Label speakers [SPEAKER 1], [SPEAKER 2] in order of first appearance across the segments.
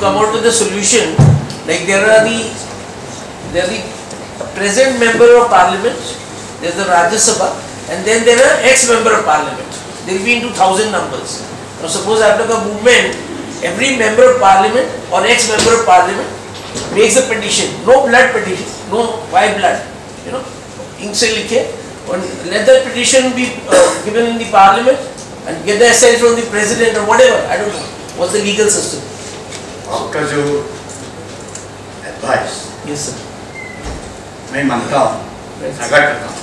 [SPEAKER 1] come out with a solution, like there are the, there are the present member of parliament, there's the Rajya Sabha, and then there are ex-member of parliament. They will be into thousand numbers. Now suppose after the movement, every member of parliament or ex-member of parliament makes a petition, no blood petition, no why blood, you know, ink se and let that petition be uh, given in the parliament and get the assent from the president or whatever, I don't know, what's the legal system?
[SPEAKER 2] आपका जो advice
[SPEAKER 1] Yes.
[SPEAKER 2] मैं मानता हूँ। स्वागत करता हूँ।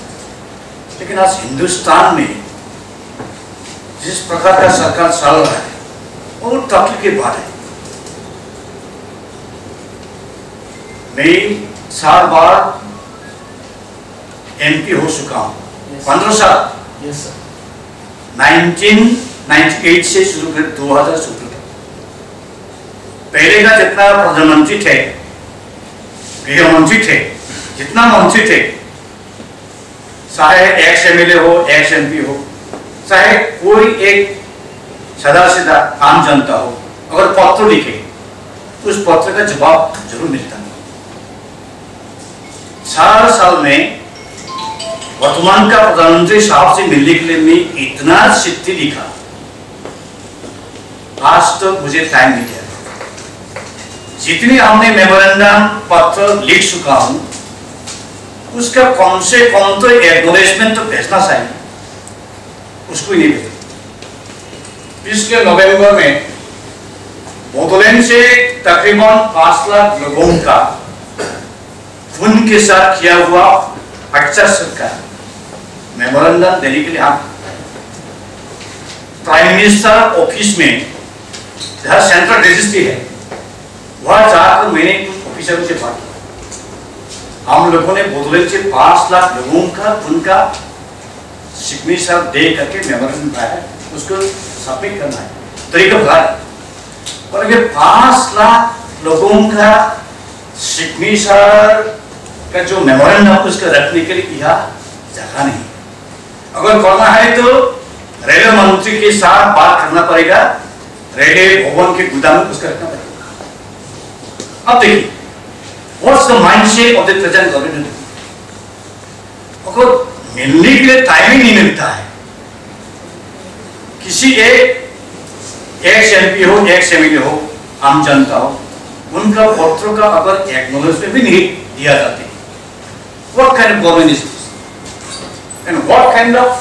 [SPEAKER 2] लेकिन आज हिंदुस्तान में जिस प्रकार का सरकार चल रहा है वो तकलीफ़ की बात है। मैं साल बाद एमपी हो चुका हूँ। पंद्रह साल।
[SPEAKER 1] Yes sir.
[SPEAKER 2] 1998 से शुरू कर 2017 तक पहले का जितना प्रधानमंत्री थे गृह मंत्री थे जितना मंत्री थे चाहे एक्स एमएलए हो एक्स एमपी हो, चाहे कोई एक सदा सीधा आम जनता हो, अगर पत्र लिखे तो उस पत्र का जवाब ज़रूर मिलता चार साल में वर्तमान का प्रधानमंत्री साहब से मिलने के लिए मैं इतना चिट्ठी लिखा। आज तो मुझे टाइम नहीं दिया जितनी हमने मेमोरेंडम पत्र लिख चुका हूँ, उसका कम से कम तो एक्नोलेजमेंट तो भेजना चाहिए। उसको ही नहीं भेजा। पिछले नवंबर में बोतोलैंड से तकरीबन पाँच लाख लोगों का खून के साथ किया हुआ पचास का मेमोरेंडम देने के लिए हम प्राइम मिनिस्टर ऑफ़िस में जहाँ सेंट्रल रजिस्ट्री है वहाँ जाकर मैंने ऑफिसरों से बात की हम लोगों ने बोतलें से पाँच लाख लोगों का, उनका सिग्नेचर दे करके मेमोरेंडम बनाया उसको सबमिट करना है। तरीका बता और अगर पाँच लाख लोगों का सिग्नेचर का जो मेमोरेंडम उसका रखने के लिए यहाँ जगह नहीं अगर करना है तो रेलवे मंत्री के साथ बात करना पड़ेगा। रेलवे भवन के गोदाम में उसका रखना अब देखिए what's the mindset of the present government अगर मिलने के लिए टाइम ही नहीं मिलता है किसी एक एक्स एमपी हो एक्स एमएलए हो आम जनता हो उनका पत्रों का अगर एक्नोलेजमेंट भी नहीं दिया जाते what kind of government is this? And what kind of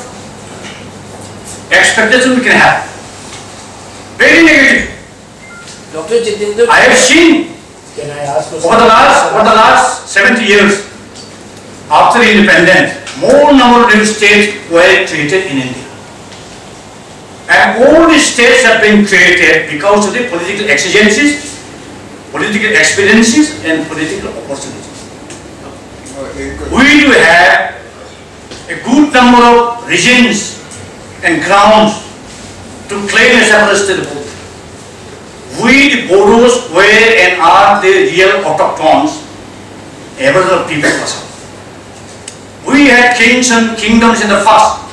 [SPEAKER 2] expectation we can have? Very negative.
[SPEAKER 1] Dr. Jitendra.
[SPEAKER 2] I have seen
[SPEAKER 3] Can I ask you
[SPEAKER 2] over the last over the last 70 years after independence, more number of states were created in India. And all these states have been created because of the political exigencies, political experiences, and political opportunities. We do have a good number of regions and grounds to claim a separate statehood. We the Bodos were and are the real autochthones, aboriginal people Assam. We had kings and kingdoms in the past,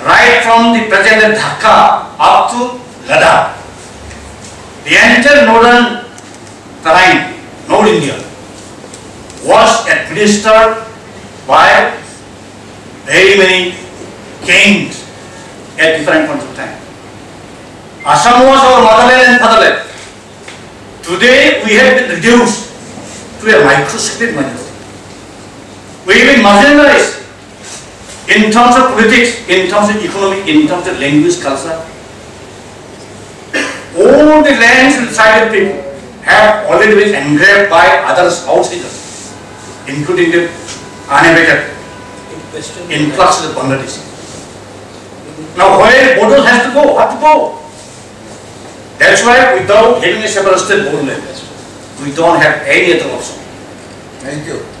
[SPEAKER 2] right from the present Dhaka up to Ladakh. The entire northern terrain, North India, was administered by very many kings at different points. Assam was our motherland and fatherland. Today we have been reduced to a microscopic minority. We have been marginalized in terms of politics, in terms of economy, in terms of language, culture. All the lands and tribal people have already been engraved by others outsiders including the uninvited influx of the Bangladesh. Now where Bodos has to go, have to go. That's why without having a separate state borderland, we don't have any other option.
[SPEAKER 3] Thank you.